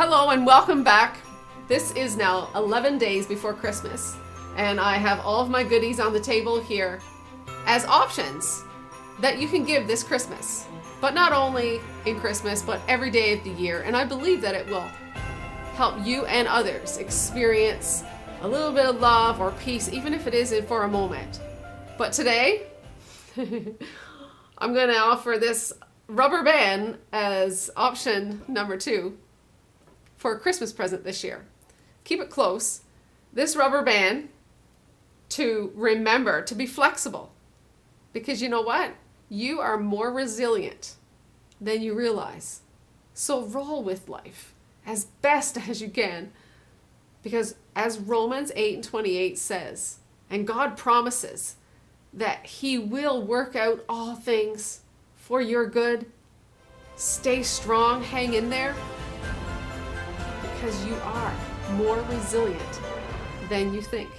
Hello and welcome back. This is now 11 days before Christmas, and I have all of my goodies on the table here as options that you can give this Christmas. But not only in Christmas, but every day of the year. And I believe that it will help you and others experience a little bit of love or peace, even if it is for a moment. But today, I'm going to offer this rubber band as option number two for a Christmas present this year. Keep it close. This rubber band to remember to be flexible. Because you know what? You are more resilient than you realize. So roll with life as best as you can. Because as Romans 8 and 28 says, and God promises that He will work out all things for your good. Stay strong, hang in there, because you are more resilient than you think.